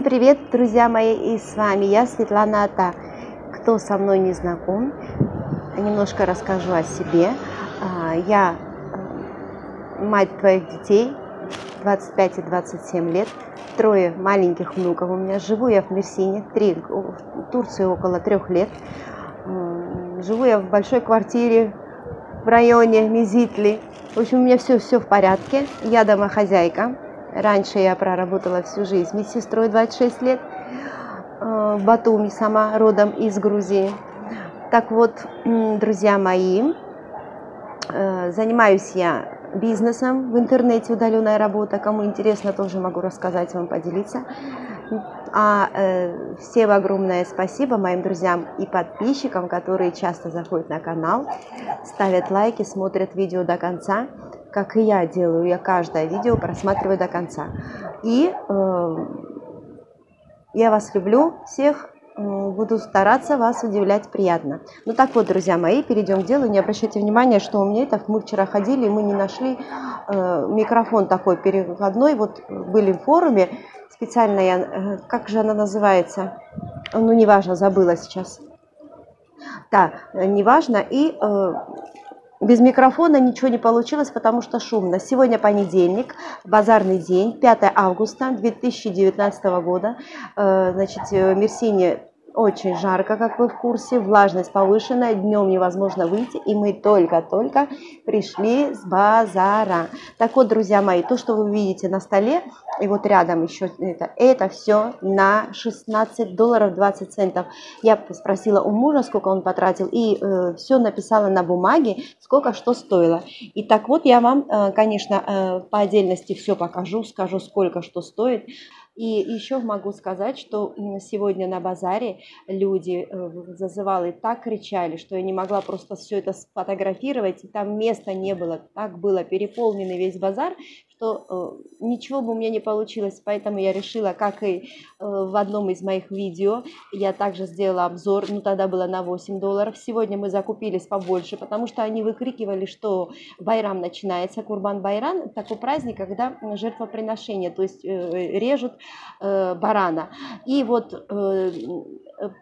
Всем привет, друзья мои, и с вами я, Светлана Ата. Кто со мной не знаком, немножко расскажу о себе. А, я э, мать твоих детей, 25 и 27 лет, трое маленьких внуков у меня. Живу я в Мерсине, три, в Турции около трех лет. Живу я в большой квартире в районе Мизитли. В общем, у меня все, все в порядке. Я домохозяйка. Раньше я проработала всю жизнь медсестрой 26 лет э, в Батуми, сама родом из Грузии. Так вот, друзья мои, э, занимаюсь я бизнесом в интернете, удаленная работа. Кому интересно, тоже могу рассказать вам, поделиться. А э, всем огромное спасибо моим друзьям и подписчикам, которые часто заходят на канал, ставят лайки, смотрят видео до конца как и я делаю, я каждое видео просматриваю до конца. И э, я вас люблю всех, э, буду стараться вас удивлять приятно. Ну так вот, друзья мои, перейдем к делу. Не обращайте внимания, что у меня это, мы вчера ходили, мы не нашли э, микрофон такой переходной. Вот были в форуме, специально я, э, как же она называется, ну неважно, забыла сейчас. Да, неважно. И э, без микрофона ничего не получилось, потому что шумно. Сегодня понедельник, базарный день, 5 августа 2019 года. Э, значит, в Мерсине очень жарко, как вы в курсе, влажность повышенная, днем невозможно выйти, и мы только-только пришли с базара. Так вот, друзья мои, то, что вы видите на столе, и вот рядом еще это, это все на 16 долларов 20 центов. Я спросила у мужа, сколько он потратил, и э, все написала на бумаге, сколько что стоило. И так вот я вам, э, конечно, э, по отдельности все покажу, скажу, сколько что стоит. И еще могу сказать, что сегодня на базаре люди э, зазывали так кричали, что я не могла просто все это сфотографировать, и там места не было, так было переполненный весь базар, что э, ничего бы у меня не получилось, поэтому я решила, как и э, в одном из моих видео, я также сделала обзор, ну тогда было на 8 долларов, сегодня мы закупились побольше, потому что они выкрикивали, что Байрам начинается, Курбан Байрам, такой праздник, когда жертвоприношение, то есть э, режут э, барана. И вот э,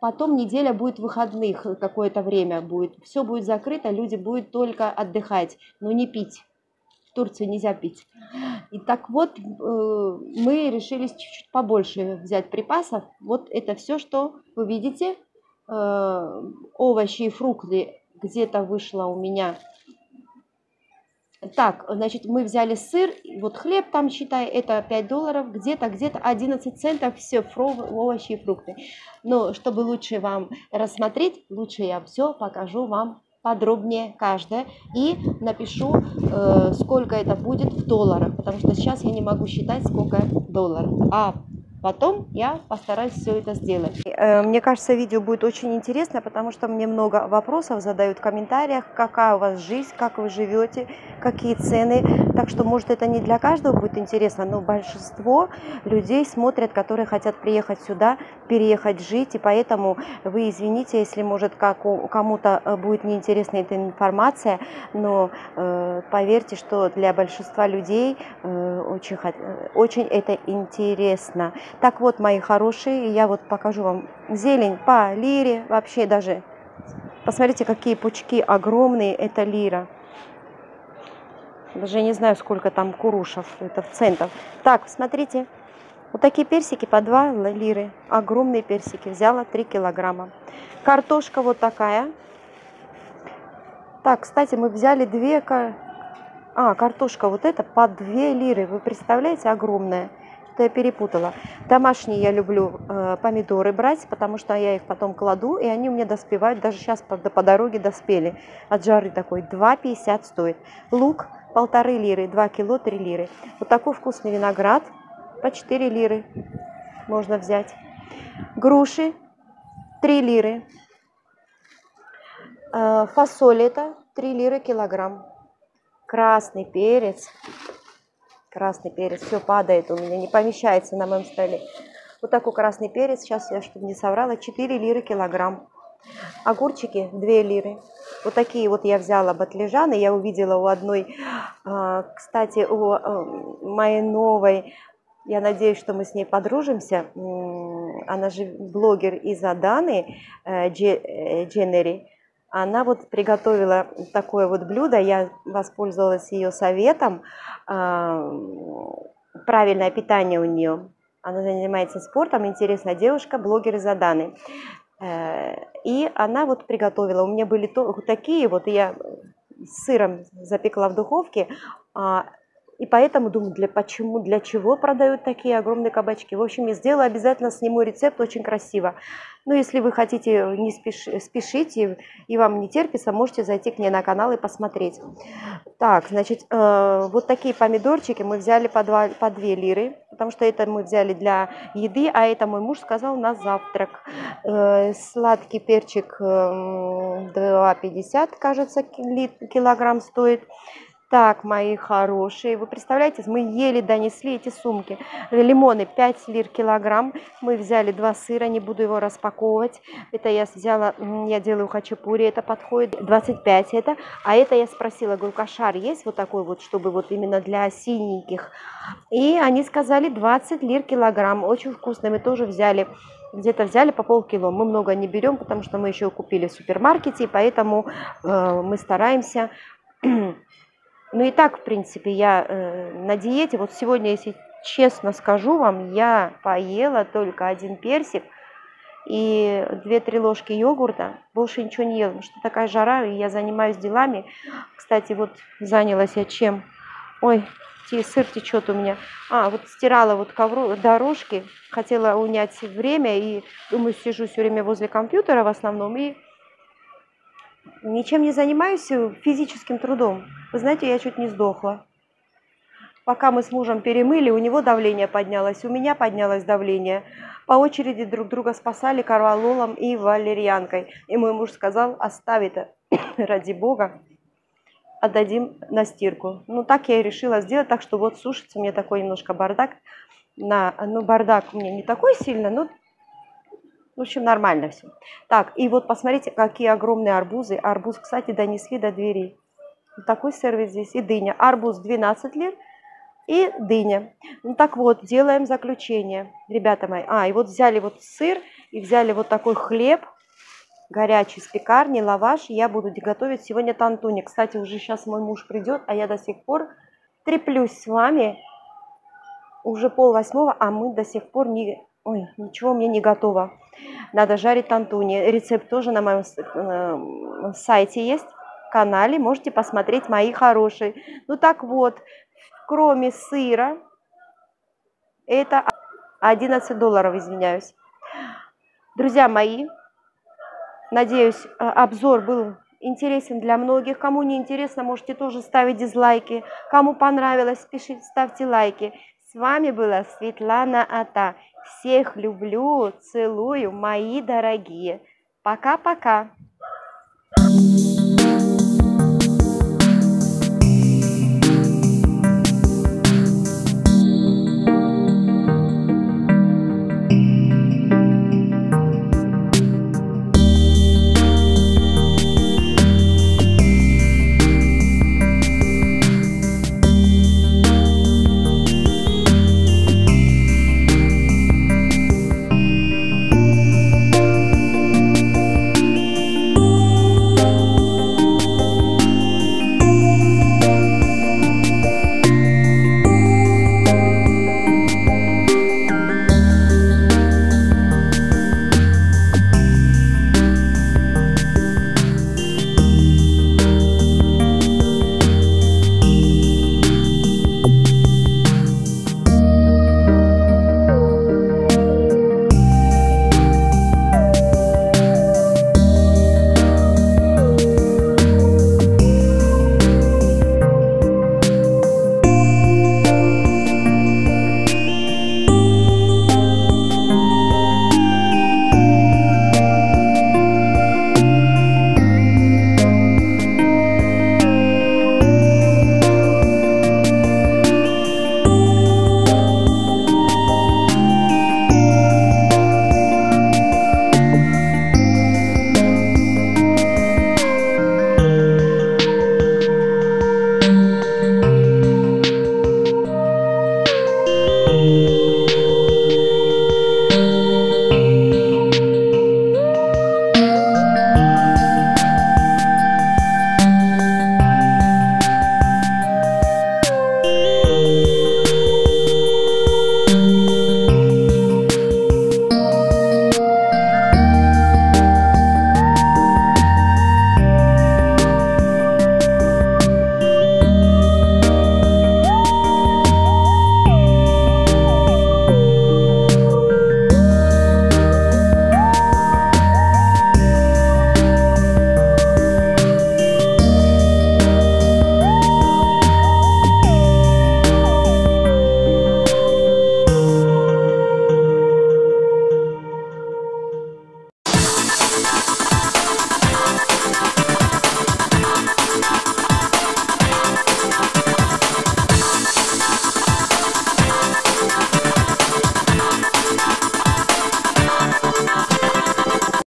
потом неделя будет выходных, какое-то время будет, все будет закрыто, люди будут только отдыхать, но не пить. Турции нельзя пить. И так вот, э, мы решили чуть-чуть побольше взять припасов. Вот это все, что вы видите. Э, овощи и фрукты где-то вышло у меня. Так, значит, мы взяли сыр, вот хлеб там, считай, это 5 долларов, где-то, где-то 11 центов, все, овощи и фрукты. Но чтобы лучше вам рассмотреть, лучше я все покажу вам подробнее каждое и напишу, э, сколько это будет в долларах, потому что сейчас я не могу считать, сколько долларов. А Потом я постараюсь все это сделать. Э, мне кажется, видео будет очень интересно, потому что мне много вопросов задают в комментариях, какая у вас жизнь, как вы живете, какие цены. Так что, может, это не для каждого будет интересно, но большинство людей смотрят, которые хотят приехать сюда, переехать жить, и поэтому вы извините, если, может, кому-то э, будет неинтересна эта информация, но э, поверьте, что для большинства людей э, очень, э, очень это интересно. Так вот, мои хорошие, я вот покажу вам зелень по лире, вообще даже, посмотрите, какие пучки огромные, это лира. Даже не знаю, сколько там курушев, это в центов. Так, смотрите, вот такие персики по 2 лиры, огромные персики, взяла 3 килограмма. Картошка вот такая. Так, кстати, мы взяли две... А, картошка вот эта по 2 лиры, вы представляете, огромная что я перепутала. Домашние я люблю э, помидоры брать, потому что я их потом кладу, и они у меня доспевают. Даже сейчас по, по дороге доспели. От жары такой 2,50 стоит. Лук полторы лиры, 2 кило 3 лиры. Вот такой вкусный виноград по 4 лиры можно взять. Груши 3 лиры. Э, фасоль это 3 лиры килограмм. Красный перец Красный перец, все падает у меня, не помещается на моем столе. Вот такой красный перец, сейчас я, чтобы не соврала, 4 лиры килограмм. Огурчики 2 лиры. Вот такие вот я взяла батлежаны. Я увидела у одной, а, кстати, у а, моей новой Я надеюсь, что мы с ней подружимся. Она же блогер из Аданы, э, Дженери. Она вот приготовила такое вот блюдо, я воспользовалась ее советом. А, правильное питание у нее. Она занимается спортом, интересная девушка, блогер из Аданы. Э, и она вот приготовила. У меня были такие вот, я с сыром запекла в духовке, а, и поэтому думаю, для почему, для чего продают такие огромные кабачки. В общем, я сделала, обязательно сниму рецепт, очень красиво. Но ну, если вы хотите не спеш, спешить и, и вам не терпится, можете зайти к ней на канал и посмотреть. Так, значит, э, вот такие помидорчики мы взяли по, 2, по 2 лиры, потому что это мы взяли для еды, а это мой муж сказал на завтрак. Э, сладкий перчик э, 2,50, кажется, килограмм стоит. Так, мои хорошие, вы представляете, мы еле донесли эти сумки. Лимоны 5 лир килограмм. Мы взяли два сыра, не буду его распаковывать. Это я взяла, я делаю хачапури, это подходит 25 это. А это я спросила, говорю, есть вот такой вот, чтобы вот именно для синеньких. И они сказали 20 лир килограмм. Очень вкусный, мы тоже взяли где-то взяли по полкило. Мы много не берем, потому что мы еще купили в супермаркете, поэтому э, мы стараемся ну и так, в принципе, я э, на диете. Вот сегодня, если честно скажу вам, я поела только один персик и 2-3 ложки йогурта. Больше ничего не ела, потому что такая жара, и я занимаюсь делами. Кстати, вот занялась я чем? Ой, сыр течет у меня. А, вот стирала вот ковру, дорожки, хотела унять время, и думаю, сижу все время возле компьютера в основном, и ничем не занимаюсь физическим трудом. Вы знаете, я чуть не сдохла. Пока мы с мужем перемыли, у него давление поднялось, у меня поднялось давление. По очереди друг друга спасали корвалолом и валерьянкой. И мой муж сказал, оставь это, ради бога, отдадим на стирку. Ну, так я и решила сделать, так что вот сушится мне такой немножко бардак. На, ну, бардак у меня не такой сильно, но в общем, нормально все. Так, и вот посмотрите, какие огромные арбузы. Арбуз, кстати, донесли до двери. Такой сервис здесь. И дыня. Арбуз 12 лир и дыня. Ну так вот, делаем заключение, ребята мои. А, и вот взяли вот сыр и взяли вот такой хлеб горячий с пекарни, лаваш. Я буду готовить сегодня тантуни. Кстати, уже сейчас мой муж придет, а я до сих пор треплюсь с вами. Уже пол восьмого, а мы до сих пор не... Ой, ничего мне не готово. Надо жарить тантуни. Рецепт тоже на моем э, сайте есть канале можете посмотреть мои хорошие. Ну так вот, кроме сыра, это 11 долларов, извиняюсь. Друзья мои, надеюсь, э, обзор был интересен для многих. Кому не интересно, можете тоже ставить дизлайки. Кому понравилось, пишите, ставьте лайки. Вами была Светлана Ата. Всех люблю, целую, мои дорогие. Пока-пока. Thank you.